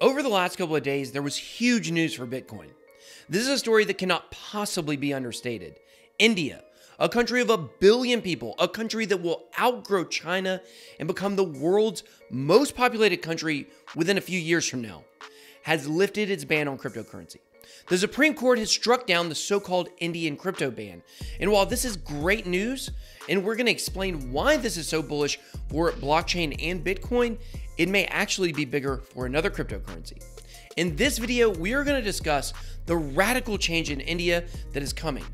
Over the last couple of days, there was huge news for Bitcoin. This is a story that cannot possibly be understated. India, a country of a billion people, a country that will outgrow China and become the world's most populated country within a few years from now, has lifted its ban on cryptocurrency. The Supreme Court has struck down the so called Indian crypto ban. And while this is great news, and we're going to explain why this is so bullish for blockchain and Bitcoin, it may actually be bigger for another cryptocurrency. In this video, we are going to discuss the radical change in India that is coming,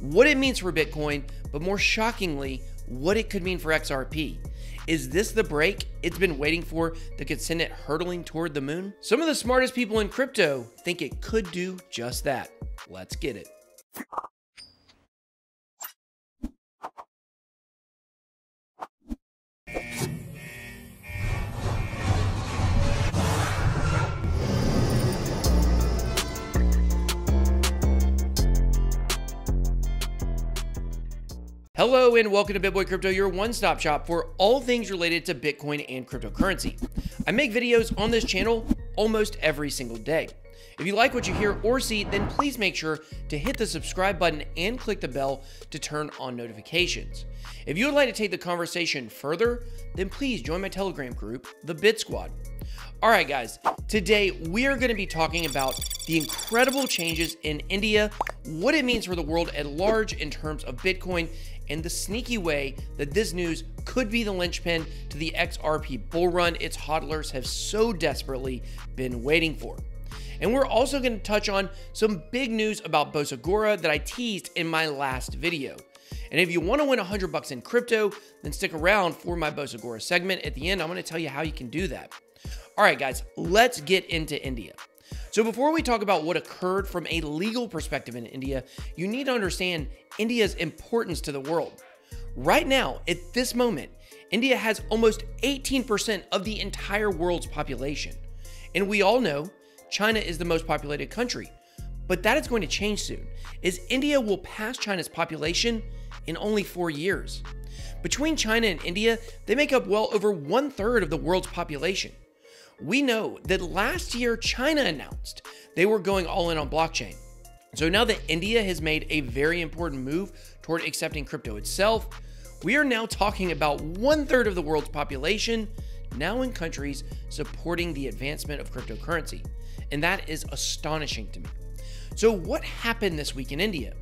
what it means for Bitcoin, but more shockingly, what it could mean for XRP. Is this the break it's been waiting for that could send it hurtling toward the moon? Some of the smartest people in crypto think it could do just that. Let's get it. Hello and welcome to BitBoy Crypto, your one-stop shop for all things related to Bitcoin and cryptocurrency. I make videos on this channel almost every single day. If you like what you hear or see, then please make sure to hit the subscribe button and click the bell to turn on notifications. If you would like to take the conversation further, then please join my Telegram group, the Bit Squad. All right, guys, today we are going to be talking about the incredible changes in India, what it means for the world at large in terms of Bitcoin, and the sneaky way that this news could be the linchpin to the XRP bull run its hodlers have so desperately been waiting for. And we're also going to touch on some big news about Bosagora that I teased in my last video. And if you want to win 100 bucks in crypto, then stick around for my Bosagora segment. At the end, I'm going to tell you how you can do that. All right, guys, let's get into India. So, before we talk about what occurred from a legal perspective in India, you need to understand India's importance to the world. Right now, at this moment, India has almost 18% of the entire world's population. And we all know China is the most populated country. But that is going to change soon, as India will pass China's population in only four years. Between China and India, they make up well over one third of the world's population we know that last year China announced they were going all in on blockchain. So now that India has made a very important move toward accepting crypto itself, we are now talking about one third of the world's population now in countries supporting the advancement of cryptocurrency. And that is astonishing to me. So, what happened this week in India?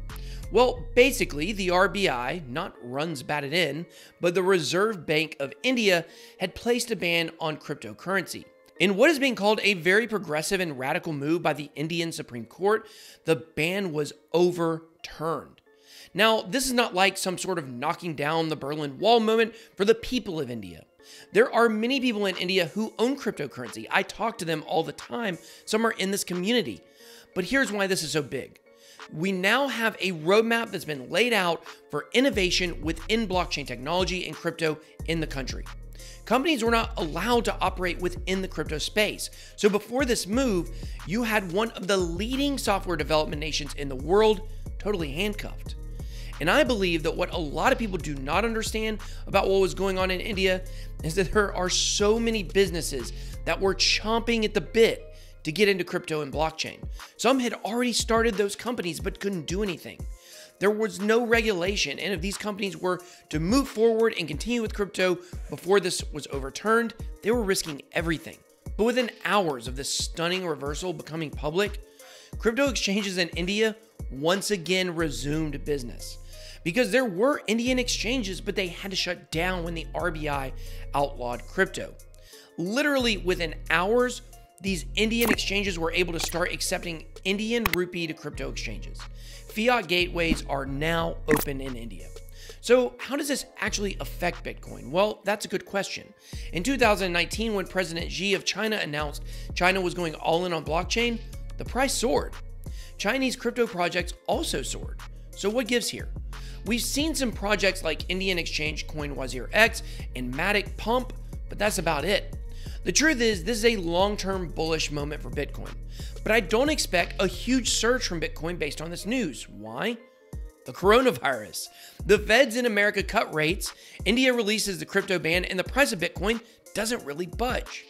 Well, basically, the RBI, not runs batted in, but the Reserve Bank of India had placed a ban on cryptocurrency. In what is being called a very progressive and radical move by the Indian Supreme Court, the ban was overturned. Now, this is not like some sort of knocking down the Berlin Wall moment for the people of India. There are many people in India who own cryptocurrency. I talk to them all the time. Some are in this community. But here's why this is so big. We now have a roadmap that's been laid out for innovation within blockchain technology and crypto in the country companies were not allowed to operate within the crypto space. So before this move, you had one of the leading software development nations in the world totally handcuffed. And I believe that what a lot of people do not understand about what was going on in India is that there are so many businesses that were chomping at the bit to get into crypto and blockchain. Some had already started those companies but couldn't do anything. There was no regulation, and if these companies were to move forward and continue with crypto before this was overturned, they were risking everything. But within hours of this stunning reversal becoming public, crypto exchanges in India once again resumed business. Because there were Indian exchanges, but they had to shut down when the RBI outlawed crypto. Literally within hours, these Indian exchanges were able to start accepting Indian rupee to crypto exchanges fiat gateways are now open in India. So, how does this actually affect Bitcoin? Well, that's a good question. In 2019, when President Xi of China announced China was going all in on blockchain, the price soared. Chinese crypto projects also soared. So, what gives here? We've seen some projects like Indian exchange CoinWazir X and Matic Pump, but that's about it. The truth is, this is a long term bullish moment for Bitcoin, but I don't expect a huge surge from Bitcoin based on this news. Why? The coronavirus. The feds in America cut rates, India releases the crypto ban, and the price of Bitcoin doesn't really budge.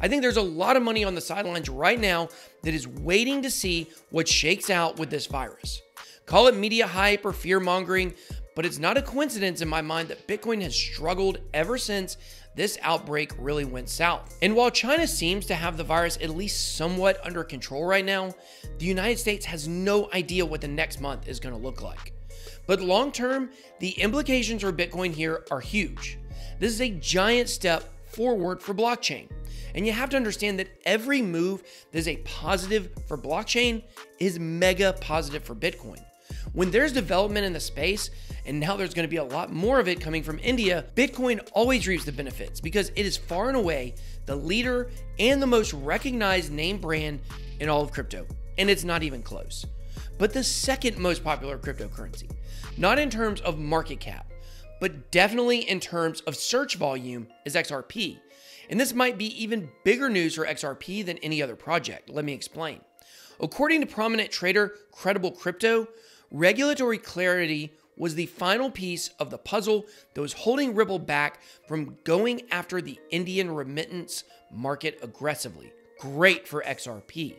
I think there's a lot of money on the sidelines right now that is waiting to see what shakes out with this virus. Call it media hype or fear mongering, but it's not a coincidence in my mind that Bitcoin has struggled ever since this outbreak really went south. And while China seems to have the virus at least somewhat under control right now, the United States has no idea what the next month is going to look like. But long term, the implications for Bitcoin here are huge. This is a giant step forward for blockchain. And you have to understand that every move that is a positive for blockchain is mega positive for Bitcoin. When there's development in the space, and now there's going to be a lot more of it coming from India, Bitcoin always reaps the benefits because it is far and away the leader and the most recognized name brand in all of crypto. And it's not even close. But the second most popular cryptocurrency, not in terms of market cap, but definitely in terms of search volume, is XRP. And this might be even bigger news for XRP than any other project. Let me explain. According to prominent trader Credible Crypto, regulatory clarity was the final piece of the puzzle that was holding Ripple back from going after the Indian remittance market aggressively. Great for XRP.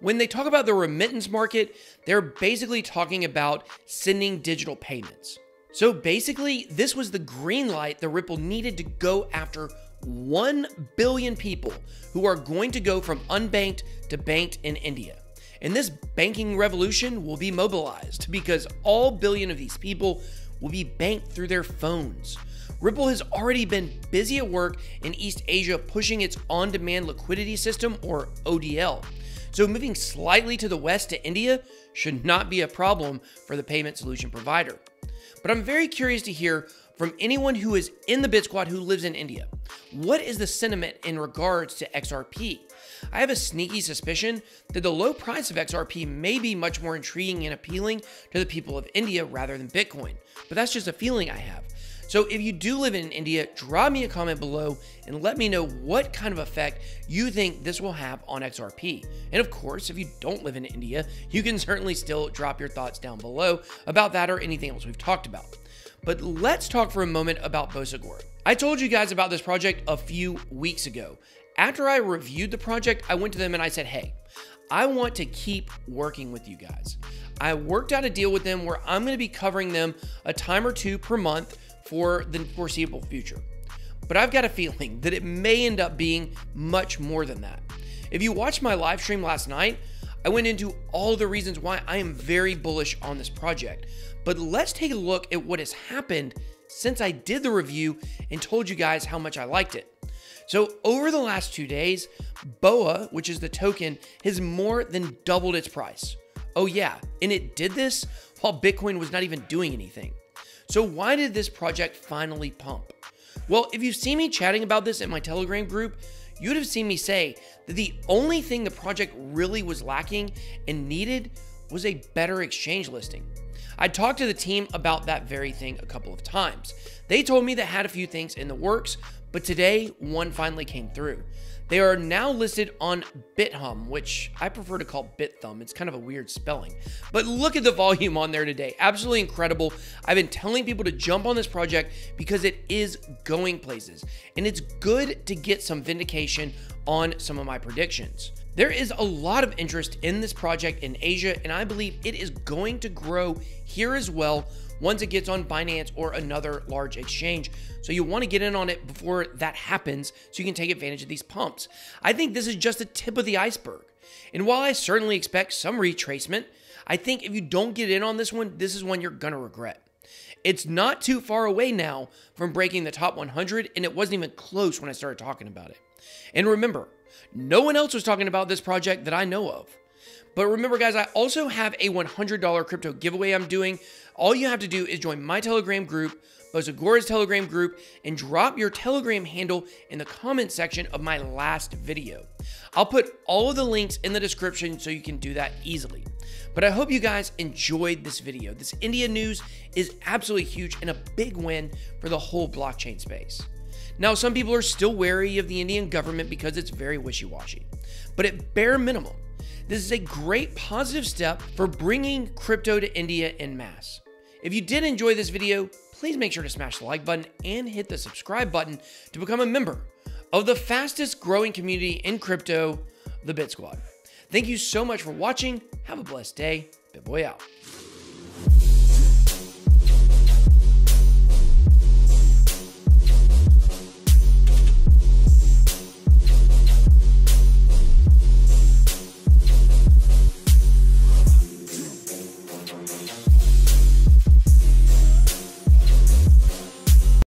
When they talk about the remittance market, they're basically talking about sending digital payments. So basically, this was the green light that Ripple needed to go after 1 billion people who are going to go from unbanked to banked in India. And this banking revolution will be mobilized because all billion of these people will be banked through their phones. Ripple has already been busy at work in East Asia pushing its on demand liquidity system, or ODL. So, moving slightly to the west to India should not be a problem for the payment solution provider. But I'm very curious to hear from anyone who is in the Bit Squad who lives in India. What is the sentiment in regards to XRP? I have a sneaky suspicion that the low price of XRP may be much more intriguing and appealing to the people of India rather than Bitcoin, but that's just a feeling I have. So if you do live in India, drop me a comment below and let me know what kind of effect you think this will have on XRP. And of course, if you don't live in India, you can certainly still drop your thoughts down below about that or anything else we've talked about. But let's talk for a moment about Bosagora. I told you guys about this project a few weeks ago, after I reviewed the project, I went to them and I said, hey, I want to keep working with you guys. I worked out a deal with them where I'm going to be covering them a time or two per month for the foreseeable future. But I've got a feeling that it may end up being much more than that. If you watched my live stream last night, I went into all the reasons why I am very bullish on this project. But let's take a look at what has happened since I did the review and told you guys how much I liked it. So, over the last two days, BOA, which is the token, has more than doubled its price. Oh, yeah, and it did this while Bitcoin was not even doing anything. So, why did this project finally pump? Well, if you've seen me chatting about this in my Telegram group, you'd have seen me say that the only thing the project really was lacking and needed was a better exchange listing. I talked to the team about that very thing a couple of times. They told me they had a few things in the works, but today, one finally came through. They are now listed on BitHum, which I prefer to call BitThumb. It's kind of a weird spelling. But look at the volume on there today. Absolutely incredible. I've been telling people to jump on this project because it is going places. And it's good to get some vindication on some of my predictions. There is a lot of interest in this project in Asia, and I believe it is going to grow here as well once it gets on Binance or another large exchange. So you want to get in on it before that happens so you can take advantage of these pumps. I think this is just the tip of the iceberg. And while I certainly expect some retracement, I think if you don't get in on this one, this is one you're going to regret. It's not too far away now from breaking the top 100, and it wasn't even close when I started talking about it. And remember, no one else was talking about this project that I know of. But remember, guys, I also have a $100 crypto giveaway I'm doing. All you have to do is join my Telegram group, Bosagora's Telegram group, and drop your Telegram handle in the comment section of my last video. I'll put all of the links in the description so you can do that easily. But I hope you guys enjoyed this video. This India news is absolutely huge and a big win for the whole blockchain space. Now, some people are still wary of the Indian government because it's very wishy washy. But at bare minimum, this is a great positive step for bringing crypto to India in mass. If you did enjoy this video, please make sure to smash the like button and hit the subscribe button to become a member of the fastest growing community in crypto, the Bit Squad. Thank you so much for watching. Have a blessed day. BitBoy out.